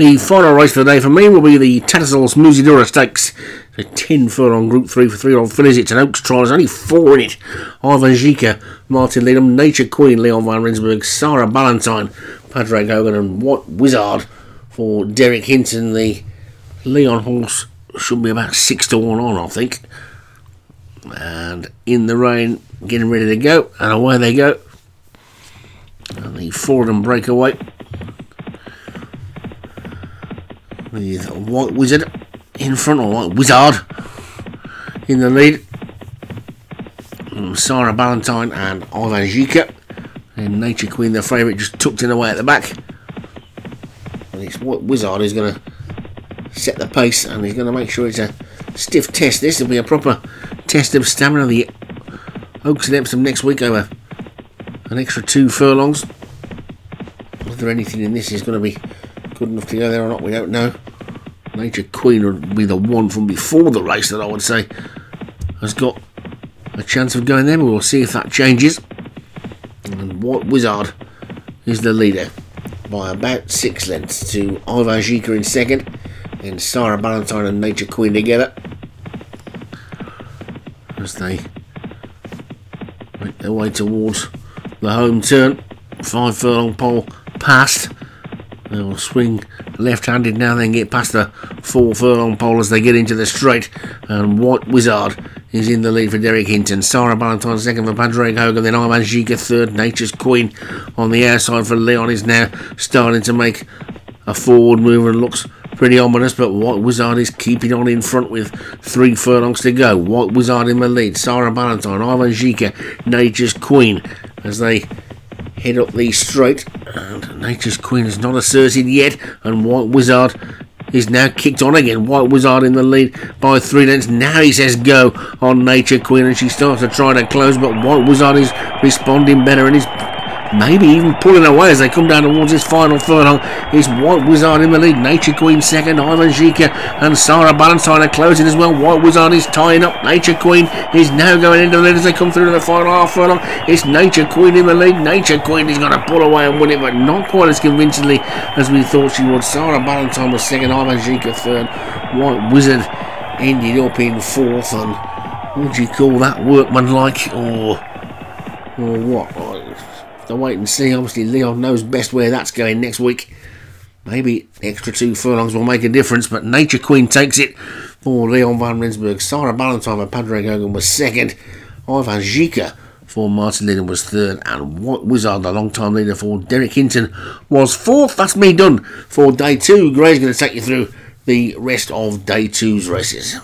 The final race for the day for me will be the Tattersalls Musidora Stakes. A 10 furlong Group 3 for 3 year old fillies. It's an Oaks trial. There's only four in it. Ivan Zika, Martin Leadham, Nature Queen, Leon Van Rensburg, Sarah Ballantyne, Padraig Hogan, and White Wizard for Derek Hinton. The Leon horse should be about 6 to 1 on, I think. And in the rain, getting ready to go, and away they go. And the Fordham breakaway with White Wizard in front, or White Wizard in the lead. Mm, Sarah Ballantyne and Ivan Zika. And Nature Queen, the favourite, just tucked in away at the back. And it's White Wizard who's going to set the pace and he's going to make sure it's a stiff test. This will be a proper test of stamina. The Oaks and Epsom next week over an extra two furlongs. Whether anything in this is going to be good enough to go there or not, we don't know. Nature Queen would be the one from before the race that I would say has got a chance of going there, we'll see if that changes. And White Wizard is the leader by about six lengths to Ivan Zika in second, and Sarah Ballantyne and Nature Queen together as they make their way towards the home turn. Five furlong pole past. They'll swing left-handed now, then get past the four furlong pole as they get into the straight. And White Wizard is in the lead for Derek Hinton. Sarah Ballantyne second for Padraig Hogan. Then Ivan Zika third. Nature's Queen on the outside for Leon is now starting to make a forward move and looks pretty ominous. But White Wizard is keeping on in front with three furlongs to go. White Wizard in the lead. Sarah Ballantyne, Ivan Zika, Nature's Queen as they head up the straight. And Nature's Queen is not asserted yet, and White Wizard is now kicked on again. White Wizard in the lead by three lengths. Now he says go on Nature Queen, and she starts to try to close, but White Wizard is responding better and is maybe even pulling away as they come down towards this final furlong. Is White Wizard in the lead, Nature Queen second, Ivan Zika and Sarah Ballantyne are closing as well. White Wizard is tying up. Nature Queen is now going into the lead as they come through to the final half furlong. It's Nature Queen in the lead. Nature Queen is going to pull away and win it, but not quite as convincingly as we thought she would. Sarah Ballantyne was second, Ivan Zika third. White Wizard ended up in fourth, and would you call that workmanlike or or what? To wait and see. Obviously, Leon knows best where that's going next week. Maybe extra two furlongs will make a difference, but Nature Queen takes it for Leon van Rensburg. Sarah Ballantyne and Padraig Hogan was second. Ivan Zika for Martin Leadham was third, and White Wizard, the long-time leader for Derek Hinton, was fourth. That's me done for day two. Gray's going to take you through the rest of day two's races.